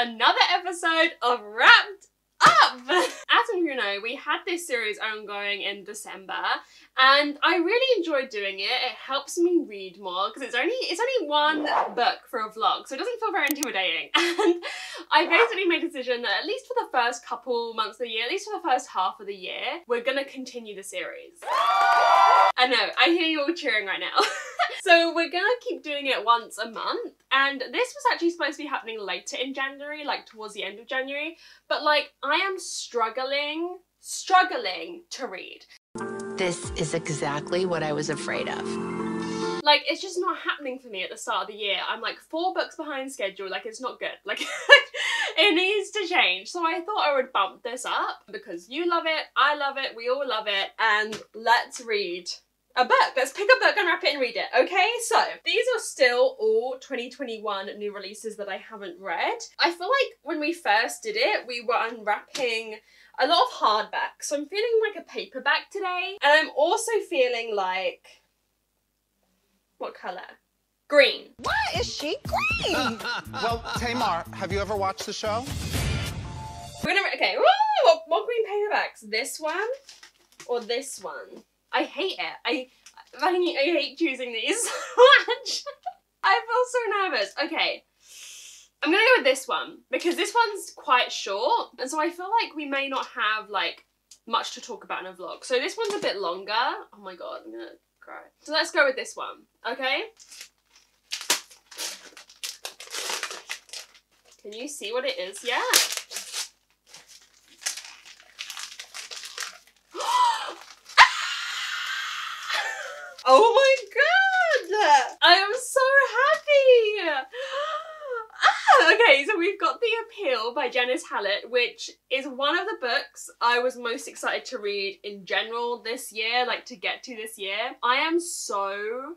another episode of Wrapped Up! You know, we had this series ongoing in December and I really enjoyed doing it. It helps me read more because it's only it's only one book for a vlog, so it doesn't feel very intimidating. And I basically made a decision that at least for the first couple months of the year, at least for the first half of the year, we're gonna continue the series. I know, I hear you all cheering right now. so we're gonna keep doing it once a month and this was actually supposed to be happening later in January, like towards the end of January, but like I am struggling, struggling to read. This is exactly what I was afraid of. Like, it's just not happening for me at the start of the year. I'm like four books behind schedule, like, it's not good. Like, it needs to change. So I thought I would bump this up because you love it, I love it, we all love it, and let's read a book. Let's pick a book and wrap it and read it, okay? So, these are still all 2021 new releases that I haven't read. I feel like when we first did it, we were unwrapping a lot of hardback. So I'm feeling like a paperback today. And I'm also feeling like, what colour? Green. Why is she green? well, Tamar, have you ever watched the show? We're gonna, okay, Woo! What, what green paperbacks? This one or this one? I hate it. I, I, I hate choosing these so much. I feel so nervous. Okay, I'm gonna go with this one because this one's quite short and so I feel like we may not have like much to talk about in a vlog. So this one's a bit longer. Oh my god, I'm gonna cry. So let's go with this one, okay? Can you see what it is? Yeah. Oh my god! I am so happy! Ah, okay, so we've got The Appeal by Janice Hallett, which is one of the books I was most excited to read in general this year, like to get to this year. I am so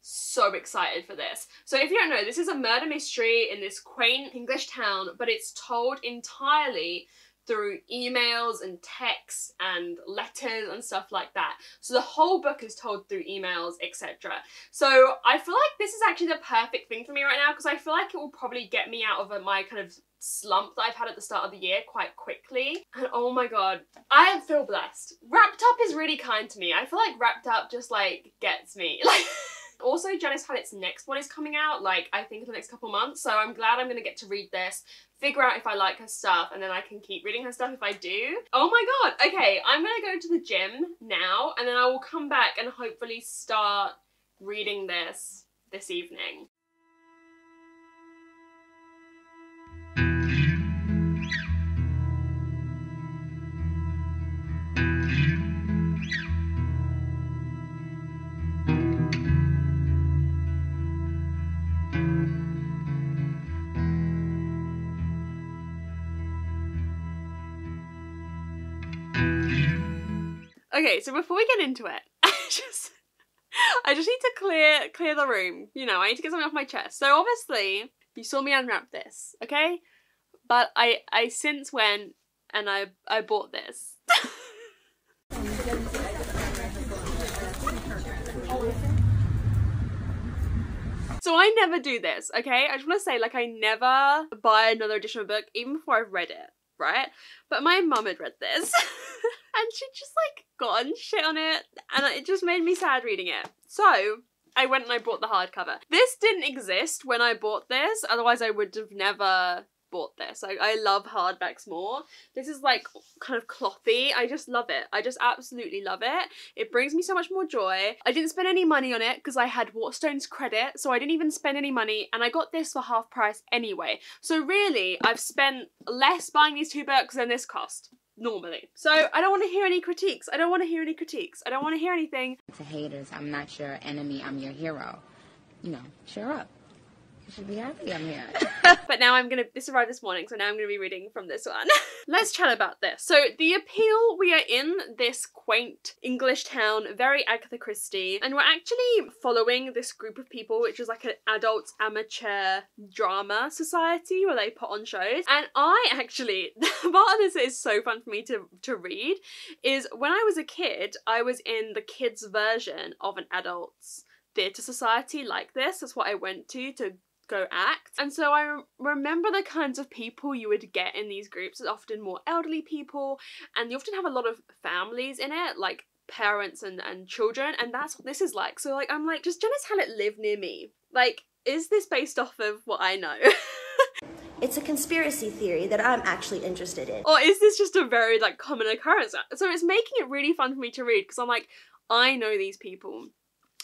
so excited for this. So if you don't know, this is a murder mystery in this quaint English town, but it's told entirely through emails and texts and letters and stuff like that. So the whole book is told through emails, etc. So I feel like this is actually the perfect thing for me right now because I feel like it will probably get me out of my kind of slump that I've had at the start of the year quite quickly. And oh my god, I feel blessed. Wrapped Up is really kind to me. I feel like Wrapped Up just like gets me. Like also, Janice Hallett's next one is coming out, like, I think in the next couple months, so I'm glad I'm going to get to read this, figure out if I like her stuff, and then I can keep reading her stuff if I do. Oh my god, okay, I'm going to go to the gym now, and then I will come back and hopefully start reading this this evening. Okay, so before we get into it, I just I just need to clear clear the room. You know, I need to get something off my chest. So obviously, you saw me unwrap this, okay? But I I since went and I I bought this. So I never do this, okay? I just want to say, like, I never buy another edition of a book, even before I've read it, right? But my mum had read this. and she'd just like on shit on it and it just made me sad reading it. So I went and I bought the hardcover. This didn't exist when I bought this, otherwise I would have never bought this. I, I love hardbacks more. This is like kind of clothy. I just love it. I just absolutely love it. It brings me so much more joy. I didn't spend any money on it because I had Waterstone's credit, so I didn't even spend any money and I got this for half price anyway. So really, I've spent less buying these two books than this cost normally. So I don't want to hear any critiques. I don't want to hear any critiques. I don't want to hear anything. To haters, I'm not your enemy, I'm your hero. You know, cheer up. Should be happy I'm here. but now I'm gonna, this arrived this morning, so now I'm gonna be reading from this one. Let's chat about this. So the appeal, we are in this quaint English town, very Agatha Christie, and we're actually following this group of people, which is like an adult amateur drama society where they put on shows. And I actually, part of this is so fun for me to, to read, is when I was a kid, I was in the kids version of an adult's theatre society like this. That's what I went to to go act. And so I rem- remember the kinds of people you would get in these groups. It's often more elderly people, and you often have a lot of families in it, like parents and, and children, and that's what this is like. So like I'm like, does Janice Hallett live near me? Like, is this based off of what I know? It's a conspiracy theory that I'm actually interested in. or is this just a very like common occurrence? So it's making it really fun for me to read because I'm like, I know these people.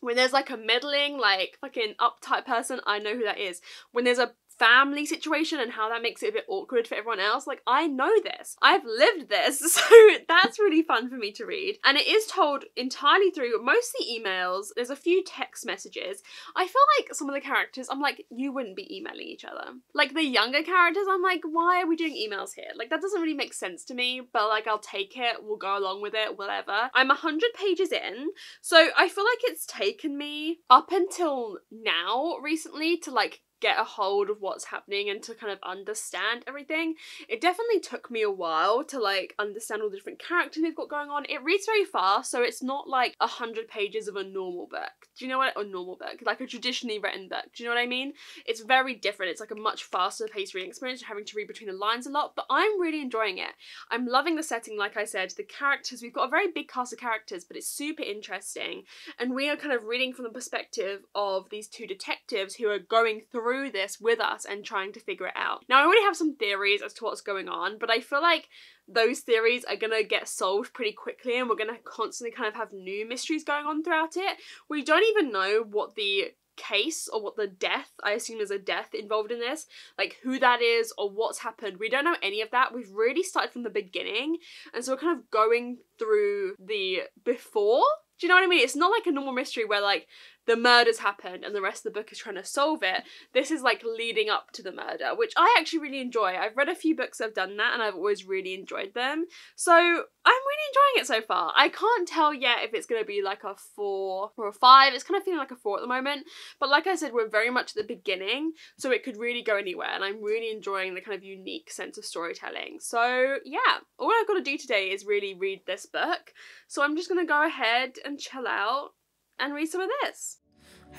When there's like a meddling, like fucking uptight person, I know who that is. When there's a family situation and how that makes it a bit awkward for everyone else, like I know this. I've lived this. So that's really fun for me to read. And it is told entirely through mostly emails. There's a few text messages. I feel like some of the characters, I'm like, you wouldn't be emailing each other. Like the younger characters, I'm like, why are we doing emails here? Like that doesn't really make sense to me, but like I'll take it, we'll go along with it, whatever. I'm 100 pages in, so I feel like it's taken me up until now recently to like get a hold of what's happening and to kind of understand everything. It definitely took me a while to like understand all the different characters we've got going on. It reads very fast, so it's not like a hundred pages of a normal book. Do you know what a normal book? Like a traditionally written book. Do you know what I mean? It's very different. It's like a much faster paced reading experience, having to read between the lines a lot, but I'm really enjoying it. I'm loving the setting, like I said, the characters, we've got a very big cast of characters, but it's super interesting. And we are kind of reading from the perspective of these two detectives who are going through this with us and trying to figure it out. Now, I already have some theories as to what's going on, but I feel like those theories are gonna get solved pretty quickly and we're gonna constantly kind of have new mysteries going on throughout it. We don't even know what the case or what the death I assume there's a death involved in this like who that is or what's happened we don't know any of that we've really started from the beginning and so we're kind of going through the before do you know what I mean? It's not like a normal mystery where like the murder's happened and the rest of the book is trying to solve it. This is like leading up to the murder, which I actually really enjoy. I've read a few books that have done that and I've always really enjoyed them. So I'm really enjoying it so far. I can't tell yet if it's going to be like a four or a five. It's kind of feeling like a four at the moment. But like I said, we're very much at the beginning, so it could really go anywhere. And I'm really enjoying the kind of unique sense of storytelling. So yeah, all I've got to do today is really read this book. So I'm just going to go ahead and chill out and read some of this.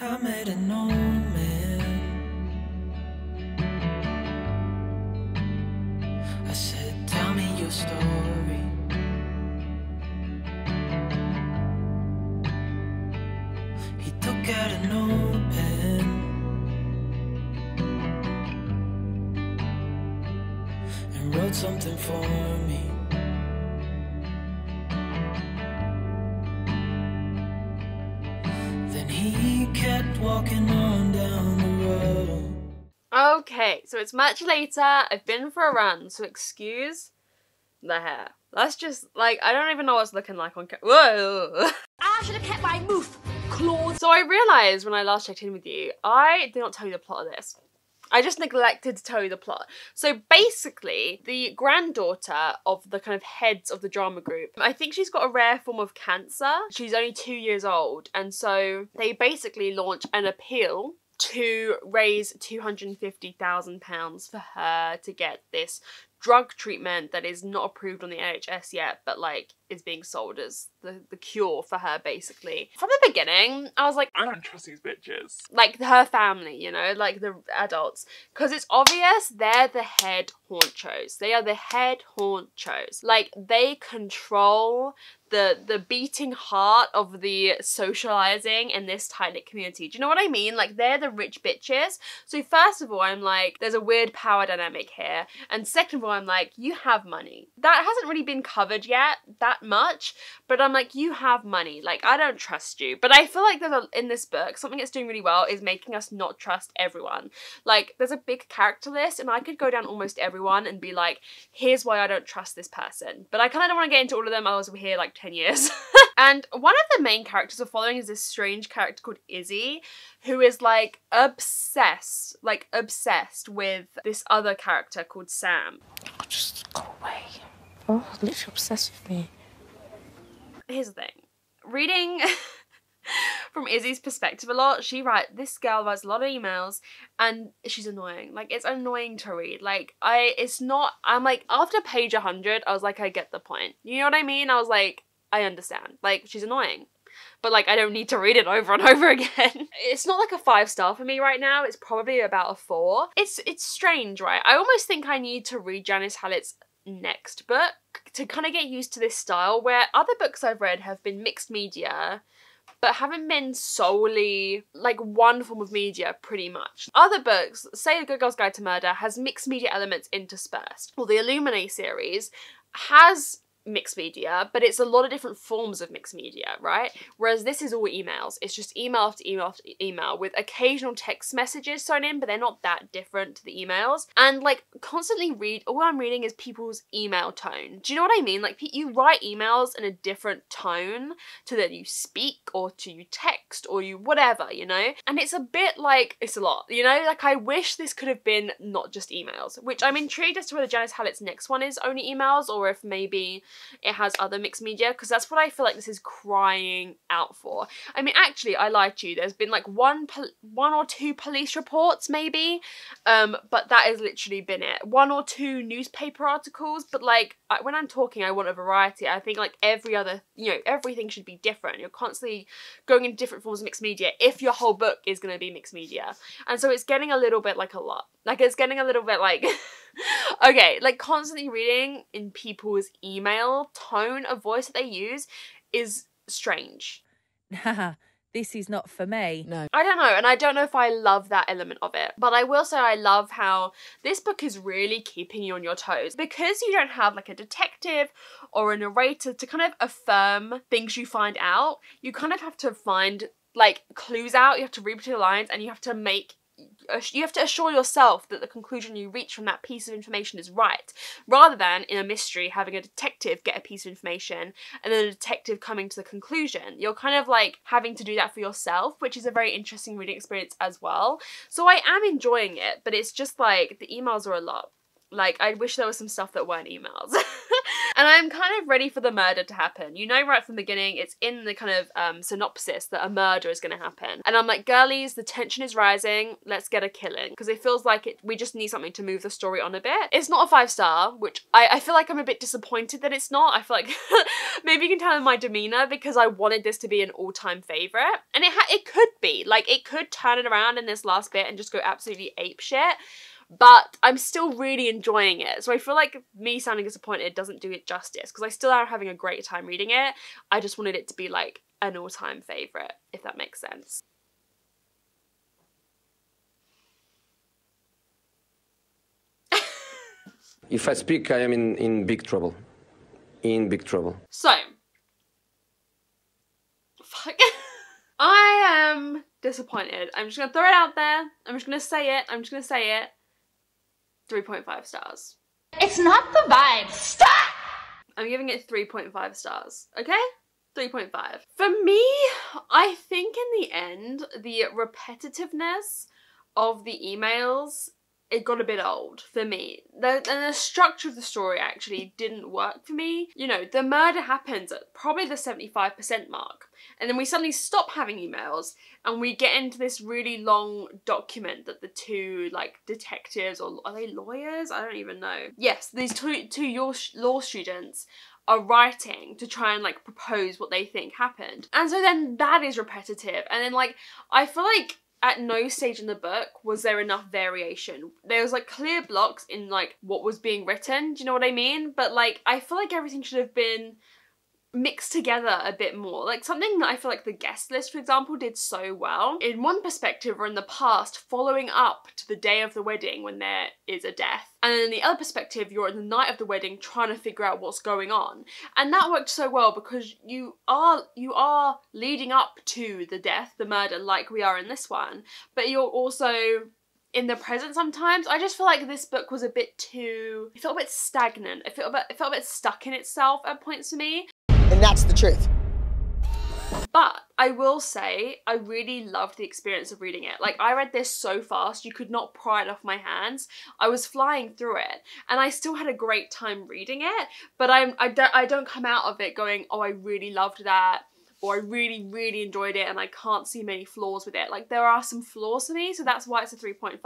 I man. I said, Tell me your story. He took out a notepad and wrote something for me. Then he kept walking on down the road. Okay, so it's much later. I've been for a run, so excuse the hair. That's just like I don't even know what's looking like on camera. Whoa. I should have kept my mouth closed. So I realised when I last checked in with you, I did not tell you the plot of this. I just neglected to tell you the plot. So basically, the granddaughter of the kind of heads of the drama group, I think she's got a rare form of cancer. She's only two years old, and so they basically launch an appeal to raise £250,000 for her to get this drug treatment that is not approved on the NHS yet, but like is being sold as the, the cure for her basically. From the beginning, I was like, I don't trust these bitches. Like her family, you know, like the adults. Because it's obvious they're the head honchos. They are the head honchos. Like they control the the beating heart of the socializing in this tight knit community. Do you know what I mean? Like they're the rich bitches. So first of all, I'm like, there's a weird power dynamic here, and second of all, I'm like, you have money. That hasn't really been covered yet that much, but I'm like, you have money. Like I don't trust you. But I feel like there's a, in this book something it's doing really well is making us not trust everyone. Like there's a big character list, and I could go down almost everyone and be like, here's why I don't trust this person. But I kind of don't want to get into all of them. Otherwise, we're here like 10 years. and one of the main characters we're following is this strange character called Izzy, who is like obsessed, like obsessed with this other character called Sam. I Just go away. Oh, literally obsessed with me. Here's the thing. Reading from Izzy's perspective a lot, she writes, this girl writes a lot of emails and she's annoying. Like it's annoying to read. Like I it's not I'm like after page 100, I was like I get the point. You know what I mean? I was like I understand. Like she's annoying. but like I don't need to read it over and over again. it's not like a five star for me right now. It's probably about a four. It's it's strange, right? I almost think I need to read Janice Hallett's next book to kind of get used to this style where other books I've read have been mixed media but haven't been solely like one form of media pretty much. Other books, say The Good Girl's Guide to Murder, has mixed media elements interspersed. Well, the Illuminae series has mixed media, but it's a lot of different forms of mixed media, right? Whereas this is all emails. It's just email after email after email with occasional text messages thrown in, but they're not that different to the emails. And like constantly read, all I'm reading is people's email tone. Do you know what I mean? Like you write emails in a different tone to that you speak or to you text or you whatever, you know? And it's a bit like, it's a lot, you know? Like I wish this could have been not just emails, which I'm intrigued as to whether Janice Hallett's next one is only emails or if maybe it has other mixed media because that's what I feel like this is crying out for. I mean, actually, I lied to you. There's been like one, one or two police reports maybe, um, but that has literally been it. One or two newspaper articles, but like I, when I'm talking, I want a variety. I think like every other, you know, everything should be different. You're constantly going into different forms of mixed media if your whole book is going to be mixed media, and so it's getting a little bit like a lot. Like it's getting a little bit like. okay, like constantly reading in people's email tone of voice that they use is strange. Haha, this is not for me. No. I don't know, and I don't know if I love that element of it, but I will say I love how this book is really keeping you on your toes because you don't have like a detective or a narrator to kind of affirm things you find out. You kind of have to find like clues out, you have to read between the lines, and you have to make you have to assure yourself that the conclusion you reach from that piece of information is right, rather than in a mystery having a detective get a piece of information and then a detective coming to the conclusion. You're kind of like having to do that for yourself, which is a very interesting reading experience as well. So I am enjoying it, but it's just like the emails are a lot. Like, I wish there was some stuff that weren't emails. and I'm kind of ready for the murder to happen. You know right from the beginning, it's in the kind of um, synopsis that a murder is going to happen. And I'm like, girlies, the tension is rising. Let's get a killing. Because it feels like it, we just need something to move the story on a bit. It's not a five star, which I, I feel like I'm a bit disappointed that it's not. I feel like maybe you can tell in my demeanor because I wanted this to be an all-time favorite. And it, it could be. Like, it could turn it around in this last bit and just go absolutely ape shit but I'm still really enjoying it. So I feel like me sounding disappointed doesn't do it justice because I still am having a great time reading it. I just wanted it to be like an all time favourite, if that makes sense. if I speak, I am in, in big trouble. In big trouble. So, fuck. I am disappointed. I'm just gonna throw it out there. I'm just gonna say it. I'm just gonna say it. 3.5 stars. It's not the vibe. Stop! I'm giving it 3.5 stars, okay? 3.5. For me, I think in the end, the repetitiveness of the emails it got a bit old for me. The, and the structure of the story actually didn't work for me. You know, the murder happens at probably the 75% mark. And then we suddenly stop having emails and we get into this really long document that the two, like, detectives or are they lawyers? I don't even know. Yes, these two, two law students are writing to try and like propose what they think happened. And so then that is repetitive. And then like I feel like at no stage in the book was there enough variation. There was like clear blocks in like what was being written, do you know what I mean? But like I feel like everything should have been mixed together a bit more. Like something that I feel like the guest list, for example, did so well. In one perspective or in the past, following up to the day of the wedding when there is a death. And in the other perspective, you're in the night of the wedding trying to figure out what's going on. And that worked so well because you are you are leading up to the death, the murder, like we are in this one. But you're also in the present sometimes. I just feel like this book was a bit too it felt a bit stagnant. It felt a bit it felt a bit stuck in itself at points for me. And that's the truth. But I will say, I really loved the experience of reading it. Like, I read this so fast, you could not pry it off my hands. I was flying through it, and I still had a great time reading it, but I'm, I, don't, I don't come out of it going, oh, I really loved that or I really, really enjoyed it and I can't see many flaws with it. Like there are some flaws for me, so that's why it's a 3.5.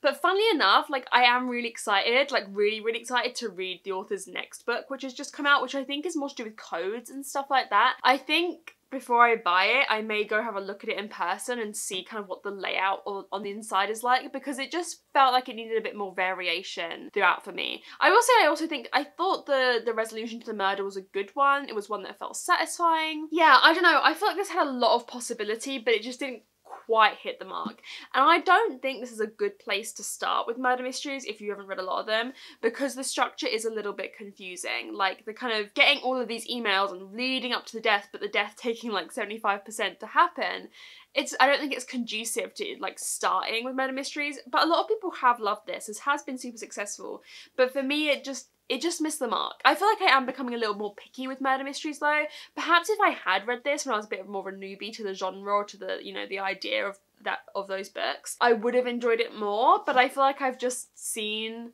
But funnily enough, like I am really excited, like really, really excited to read the author's next book, which has just come out, which I think is more to do with codes and stuff like that. I think before I buy it, I may go have a look at it in person and see kind of what the layout on, the inside is like because it just felt like it needed a bit more variation throughout for me. I will say I also think I thought the the resolution to the murder was a good one. It was one that felt satisfying. Yeah, I don't know. I feel like this had a lot of possibility, but it just didn't quite hit the mark. And I don't think this is a good place to start with murder mysteries if you haven't read a lot of them because the structure is a little bit confusing. Like the kind of getting all of these emails and leading up to the death, but the death taking like 75% to happen. It's I don't think it's conducive to like starting with murder mysteries, but a lot of people have loved this. This has been super successful. But for me it just it just missed the mark. I feel like I am becoming a little more picky with murder mysteries though. Perhaps if I had read this when I was a bit more of a newbie to the genre or to the, you know, the idea of that of those books, I would have enjoyed it more, but I feel like I've just seen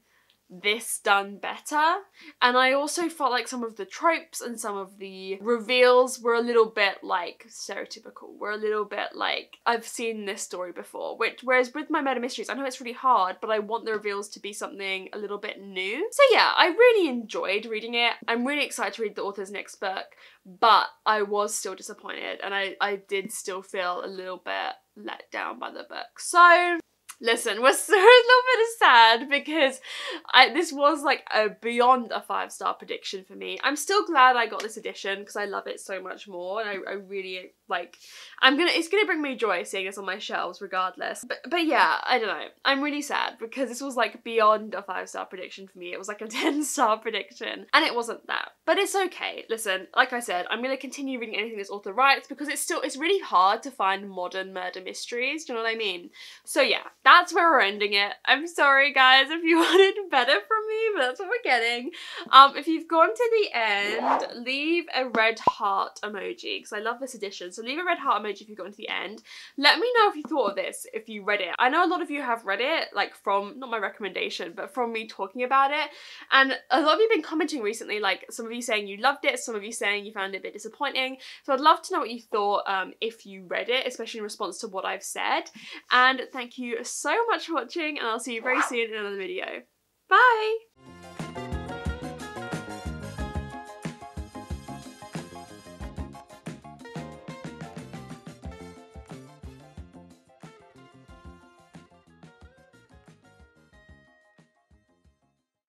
this done better. And I also felt like some of the tropes and some of the reveals were a little bit like stereotypical. Were a little bit like I've seen this story before. Which whereas with my murder mysteries, I know it's really hard, but I want the reveals to be something a little bit new. So yeah, I really enjoyed reading it. I'm really excited to read the author's next book, but I was still disappointed and I, I did still feel a little bit let down by the book. So Listen, we're so a little bit sad because I this was like a beyond a five star prediction for me. I'm still glad I got this edition because I love it so much more and I, I really like I'm gonna it's gonna bring me joy seeing this on my shelves regardless. But but yeah, I don't know. I'm really sad because this was like beyond a five star prediction for me. It was like a 10 star prediction and it wasn't that. But it's okay. Listen, like I said, I'm gonna continue reading anything this author writes because it's still it's really hard to find modern murder mysteries. Do you know what I mean? So yeah that's where we're ending it. I'm sorry guys if you wanted better from me, but that's what we're getting. Um, if you've gone to the end, leave a red heart emoji because I love this edition. So leave a red heart emoji if you've gotten to the end. Let me know if you thought of this, if you read it. I know a lot of you have read it, like from, not my recommendation, but from me talking about it. And a lot of you have been commenting recently, like some of you saying you loved it, some of you saying you found it a bit disappointing. So I'd love to know what you thought um, if you read it, especially in response to what I've said. And thank you so much for watching and I'll see you very soon in another video. Bye!